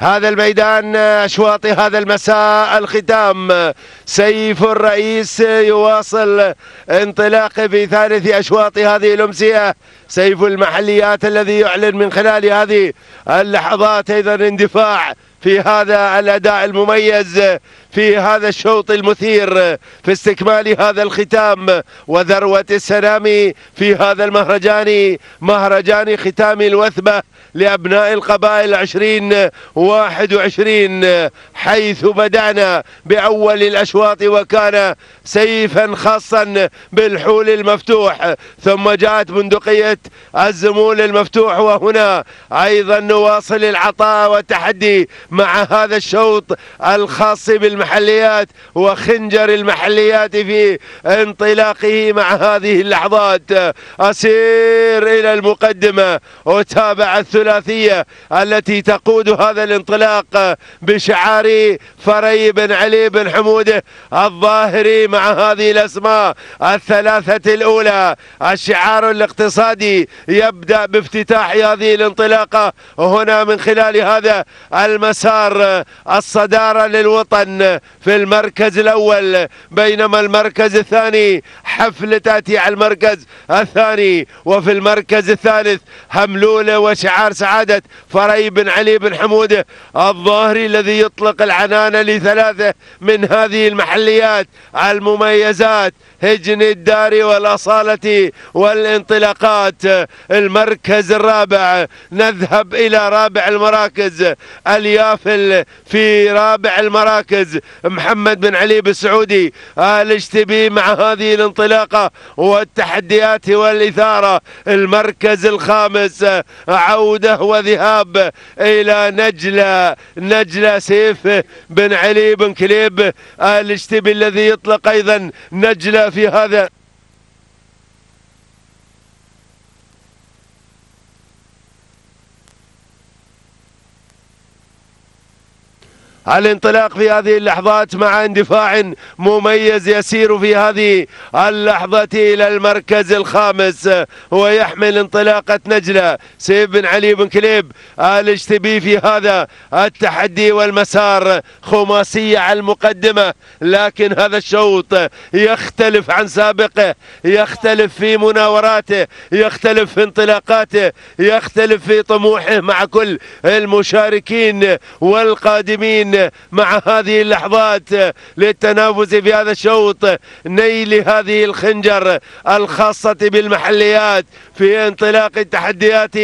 هذا الميدان أشواط هذا المساء الختام. سيف الرئيس يواصل انطلاقه في ثالث أشواط هذه الأمسية. سيف المحليات الذي يعلن من خلال هذه اللحظات أيضا اندفاع في هذا الأداء المميز في هذا الشوط المثير في استكمال هذا الختام وذروة السلام في هذا المهرجان مهرجان ختام الوثبة لأبناء القبائل عشرين واحد وعشرين حيث بدأنا بأول الأشواط وكان سيفا خاصا بالحول المفتوح ثم جاءت بندقية الزمول المفتوح وهنا أيضا نواصل العطاء والتحدي مع هذا الشوط الخاص بالمحليات وخنجر المحليات في انطلاقه مع هذه اللحظات. أسير إلى المقدمة. وتابع الثلاثية التي تقود هذا الانطلاق بشعار فري بن علي بن حموده الظاهري مع هذه الأسماء. الثلاثة الأولى الشعار الاقتصادي يبدأ بافتتاح هذه الانطلاقة. هنا من خلال هذا المسار الصدارة للوطن في المركز الأول بينما المركز الثاني حفل تأتي على المركز الثاني وفي المركز الثالث هملولة وشعار سعادة فري بن علي بن حمود الظاهري الذي يطلق العنانة لثلاثة من هذه المحليات المميزات هجن الدار والأصالة والانطلاقات. المركز الرابع نذهب إلى رابع المراكز اليافل في رابع المراكز. محمد بن علي بالسعودي الاشتبي مع هذه الانطلاقة والتحديات والإثارة. المركز الخامس عودة وذهاب إلى نجلة نجلة سيف بن علي بن كليب. الاشتبي الذي يطلق أيضا نجلة في هذا الانطلاق في هذه اللحظات مع اندفاع مميز يسير في هذه اللحظة إلى المركز الخامس ويحمل انطلاقة نجلة. سيف بن علي بن كليب الاشتبي في هذا التحدي والمسار خماسية على المقدمة. لكن هذا الشوط يختلف عن سابقه يختلف في مناوراته يختلف في انطلاقاته يختلف في طموحه مع كل المشاركين والقادمين. مع هذه اللحظات للتنافس في هذا الشوط. نيل هذه الخنجر الخاصة بالمحليات في انطلاق التحديات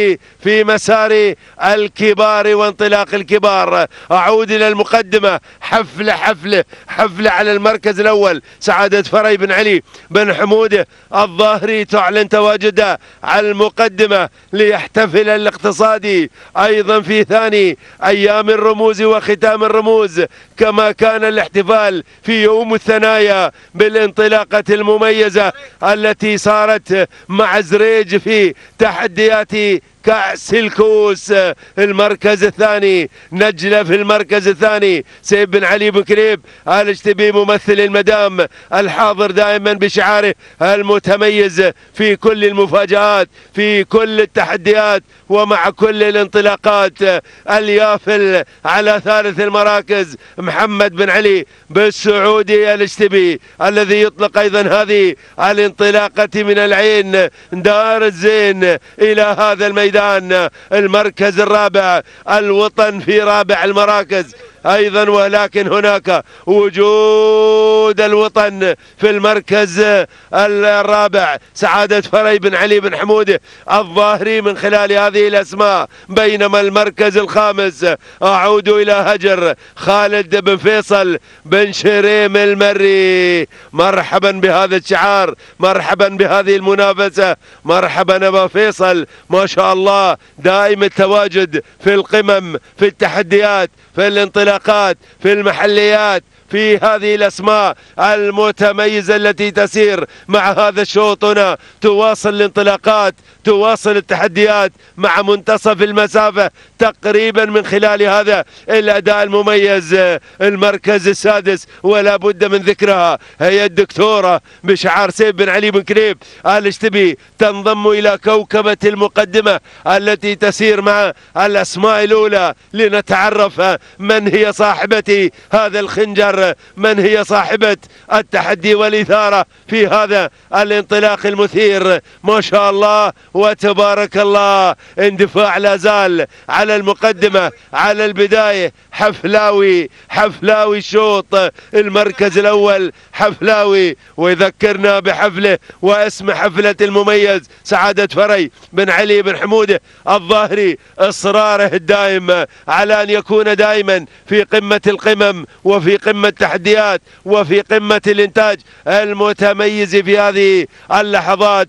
في مسار الكبار وانطلاق الكبار. أعود إلى المقدمة. حفلة حفلة حفلة على المركز الأول. سعادة فري بن علي بن حمود الظاهري تعلن تواجده على المقدمة ليحتفل الاقتصادي. أيضا في ثاني أيام الرموز وختام الرموز. الرموز كما كان الاحتفال في يوم الثنايا بالانطلاقة المميزة التي صارت مع زريج في تحديات كأس الكوس المركز الثاني. نجلة في المركز الثاني. سيد بن علي بن كريب الاشتبي ممثل المدام الحاضر دائما بشعاره المتميز في كل المفاجآت في كل التحديات ومع كل الانطلاقات. اليافل على ثالث المراكز محمد بن علي بالسعودي الاشتبي الذي يطلق أيضا هذه الانطلاقة من العين دار الزين إلى هذا الميدان. ميدان المركز الرابع الوطن في رابع المراكز. أيضا ولكن هناك وجود الوطن في المركز الرابع. سعادة فري بن علي بن حمود الظاهري من خلال هذه الأسماء. بينما المركز الخامس أعود إلى هجر خالد بن فيصل بن شريم المري. مرحبا بهذا الشعار مرحبا بهذه المنافسة مرحبا أبا فيصل. ما شاء الله دائم التواجد في القمم في التحديات في الانطلاقات في المحليات. في هذه الأسماء المتميزة التي تسير مع هذا الشوط هنا تواصل الانطلاقات تواصل التحديات مع منتصف المسافة تقريبا من خلال هذا الأداء المميز المركز السادس ولا بد من ذكرها. هي الدكتورة بشعار سيف بن علي بن كليب آل اشتبي تنضم إلى كوكبة المقدمة التي تسير مع الأسماء الأولى. لنتعرف من هي صاحبة هذا الخنجر من هي صاحبة التحدي والإثارة في هذا الانطلاق المثير. ما شاء الله وتبارك الله اندفاع لا زال على المقدمة على البداية. حفلاوي حفلاوي شوط المركز الأول حفلاوي. ويذكرنا بحفله واسم حفلة المميز سعادة فري بن علي بن حمودة الظاهري. إصراره الدائم على أن يكون دائما في قمة القمم وفي قمة التحديات وفي قمة الإنتاج المتميز في هذه اللحظات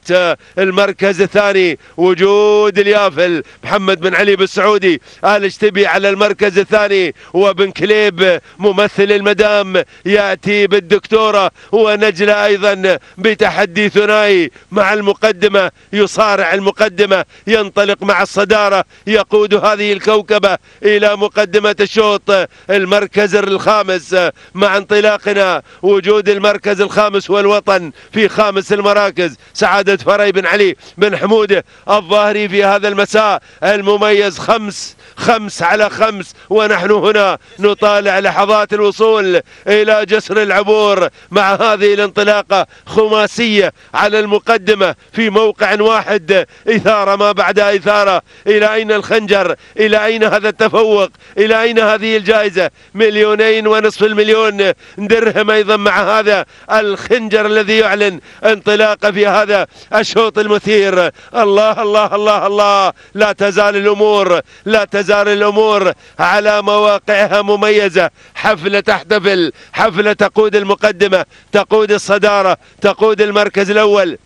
المركز الثاني وجود اليافل محمد بن علي بالسعودي آل اشتبي على المركز الثاني وبن كليب ممثل المدام يأتي بالدكتورة ونجلة أيضا بتحدي ثنائي مع المقدمة يصارع المقدمة ينطلق مع الصدارة يقود هذه الكوكبة إلى مقدمة الشوط المركز الخامس مع انطلاقنا وجود المركز الخامس والوطن في خامس المراكز سعادة فري بن علي بن حمودة الظاهري في هذا المساء المميز خمس خمس على خمس ونحن هنا نطالع لحظات الوصول إلى جسر العبور مع هذه الانطلاقة خماسية على المقدمة في موقع واحد إثارة ما بعد إثارة. إلى أين الخنجر؟ إلى أين هذا التفوق؟ إلى أين هذه الجائزة؟ مليونين ونصف المليون. درهم أيضا مع هذا الخنجر الذي يعلن انطلاقه في هذا الشوط المثير. الله الله الله الله. لا تزال الأمور لا تزال الأمور على مواقعها مميزة. حفلة تحتفل حفلة تقود المقدمة تقود الصدارة تقود المركز الأول.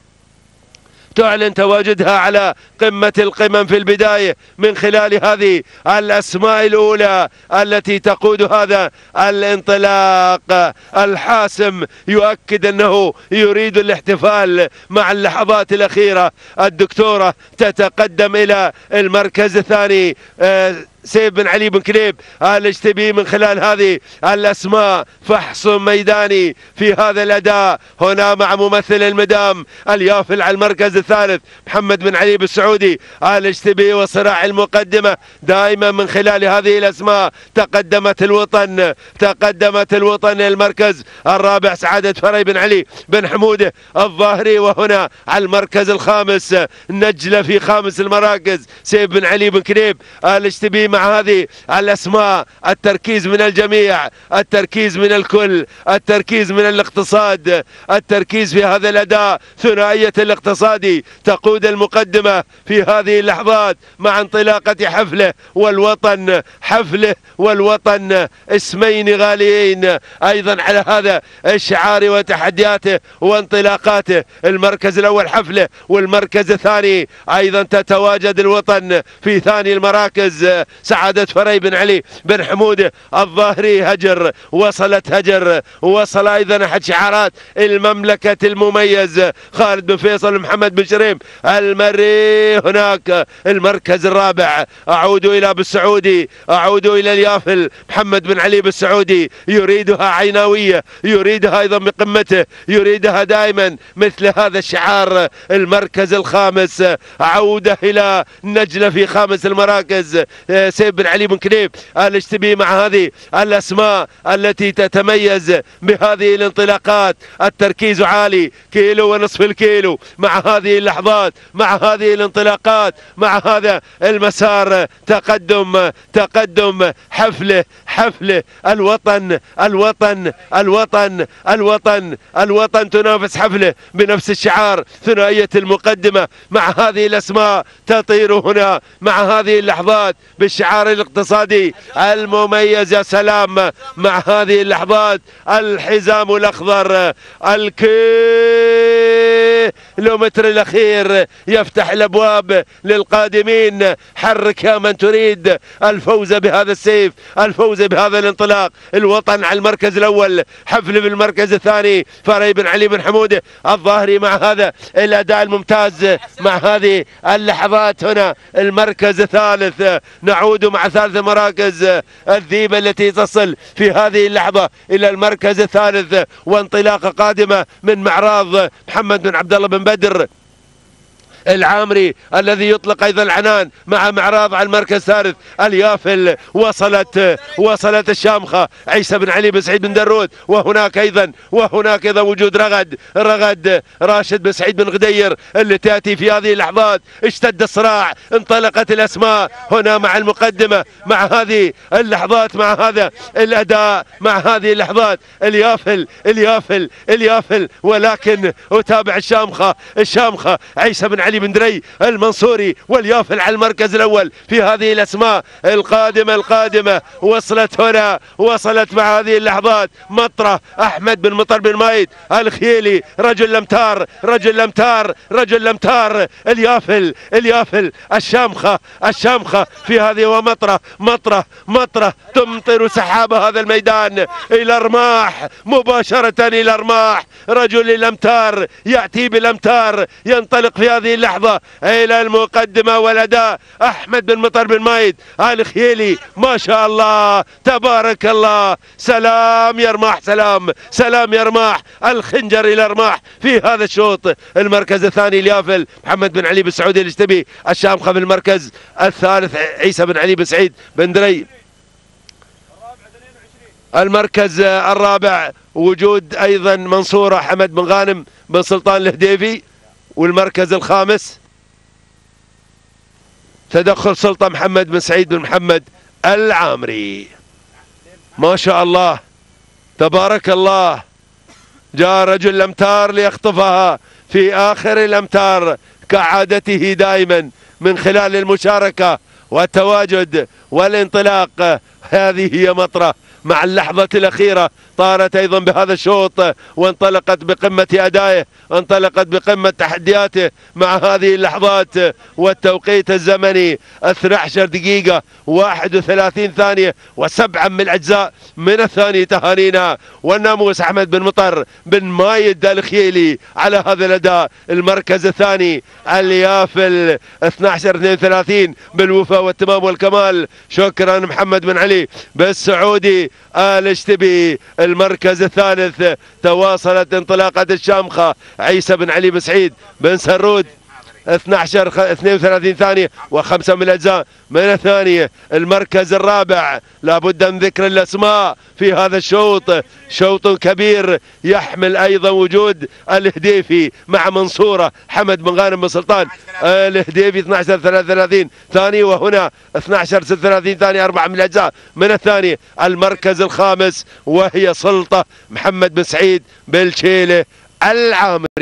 تعلن تواجدها على قمة القمم في البداية من خلال هذه الأسماء الأولى التي تقود هذا الانطلاق. الحاسم يؤكد أنه يريد الاحتفال مع اللحظات الأخيرة. الدكتورة تتقدم إلى المركز الثاني آه، سيف بن علي بن كليب الاشتبي من خلال هذه الأسماء فحص ميداني في هذا الأداء؟ هنا مع ممثل المدام اليافل على المركز الثالث محمد بن علي بالسعودي الاشتبي وصراع المقدمة دائما من خلال هذه الأسماء تقدمت الوطن تقدمت الوطن المركز الرابع سعادة فري بن علي بن حمودة الظاهري وهنا على المركز الخامس نجلة في خامس المراكز سيف بن علي بن كليب الكتبي مع هذه الأسماء التركيز من الجميع التركيز من الكل التركيز من الاقتصاد التركيز في هذا الأداء ثنائية الاقتصادي تقود المقدمة في هذه اللحظات مع انطلاقة حفله والوطن حفله والوطن اسمين غاليين. أيضا على هذا الشعار وتحدياته وانطلاقاته. المركز الأول حفله والمركز الثاني أيضا تتواجد الوطن في ثاني المراكز. سعادة فري بن علي بن حمود الظاهري هجر وصلت هجر وصل أيضا أحد شعارات المملكة المميز خالد بن فيصل محمد بن شريم المري هناك المركز الرابع أعود إلى بالسعودي أعود إلى اليافل محمد بن علي بالسعودي يريدها عيناوية يريدها أيضا بقمته يريدها دائما مثل هذا الشعار المركز الخامس عودة إلى نجلة في خامس المراكز سيف بن علي بن كليب الاشتبي مع هذه الأسماء التي تتميز بهذه الانطلاقات. التركيز عالي كيلو ونصف الكيلو. مع هذه اللحظات مع هذه الانطلاقات مع هذا المسار تقدم تقدم حفله حفله الوطن الوطن الوطن الوطن الوطن تنافس حفله بنفس الشعار ثنائية المقدمة. مع هذه الأسماء تطير هنا مع هذه اللحظات بالشعار الاقتصادي المميز يا سلام مع هذه اللحظات الحزام الأخضر الكي كيلومتر الأخير يفتح الأبواب للقادمين. حرك يا من تريد. الفوز بهذا السيف الفوز بهذا الانطلاق. الوطن على المركز الأول حفل بالمركز الثاني. فري بن علي بن حمود الظاهري مع هذا الأداء الممتاز مع هذه اللحظات هنا. المركز الثالث نعود مع ثالث مراكز الذيبة التي تصل في هذه اللحظة إلى المركز الثالث. وانطلاقة قادمة من معراض محمد بن عبد الله بن Bedr العامري الذي يطلق أيضا العنان مع معراض على المركز الثالث اليافل. وصلت وصلت الشامخة. عيسى بن علي بن سعيد بن درود. وهناك أيضا وهناك أيضا وجود رغد رغد راشد بن سعيد بن غدير اللي تأتي في هذه اللحظات. اشتد الصراع انطلقت الأسماء. هنا مع المقدمة مع هذه اللحظات مع هذا الأداء مع هذه اللحظات. اليافل اليافل اليافل. ولكن أتابع الشامخة الشامخة. عيسى بن علي علي بن دري المنصوري واليافل على المركز الأول في هذه الأسماء القادمة القادمة. وصلت هنا وصلت مع هذه اللحظات مطرة. أحمد بن مطر بن مايد الخيلي رجل لمتار رجل لمتار رجل لمتار اليافل اليافل الشامخة الشامخة في هذه ومطرة مطرة مطرة. تمطر سحاب هذا الميدان إلى رماح مباشرة إلى رماح رجل الأمتار يأتي بالأمتار ينطلق في هذه اللحظة إلى المقدمة والأداء أحمد بن مطر بن مايد الخيلي ما شاء الله. تبارك الله. سلام يا رماح سلام. سلام يا رماح. الخنجر إلى رماح. في هذا الشوط المركز الثاني اليافل. محمد بن علي بن سعودي الاشتبي. الشامخة في المركز الثالث. عيسى بن علي بن سعيد بن دري. المركز الرابع. وجود أيضا منصورة حمد بن غانم بن سلطان الهديفي والمركز الخامس. تدخل سلطة محمد بن سعيد بن محمد العامري. ما شاء الله. تبارك الله. جاء رجل الامتار ليخطفها في آخر الأمتار كعادته دائما من خلال المشاركة والتواجد والانطلاق. هذه هي مطرة مع اللحظة الأخيرة. طارت أيضا بهذا الشوط وانطلقت بقمة أدائه انطلقت بقمة تحدياته مع هذه اللحظات. والتوقيت الزمني 12 دقيقة 31 ثانية وسبعة من الأجزاء. من الثانية تهانينا والناموس أحمد بن مطر بن مايد الخيلي على هذا الأداء. المركز الثاني اليافل 12 32 بالوفاء والتمام والكمال. شكرا محمد بن علي. بالسعودي آل اشتبي المركز الثالث تواصلت انطلاقة الشامخة عيسى بن علي بن سعيد بن سرود. 12 32 ثانية وخمسة من الأجزاء. من الثانية المركز الرابع. لابد من ذكر الأسماء في هذا الشوط. شوط كبير يحمل أيضا وجود الهديفي مع منصورة. حمد بن غانم بن سلطان. الهديفي 12 33 ثانية وهنا 12 36 ثانية أربعة من الأجزاء. من الثانية المركز الخامس وهي سلطة محمد بن سعيد بالشيلة العامري.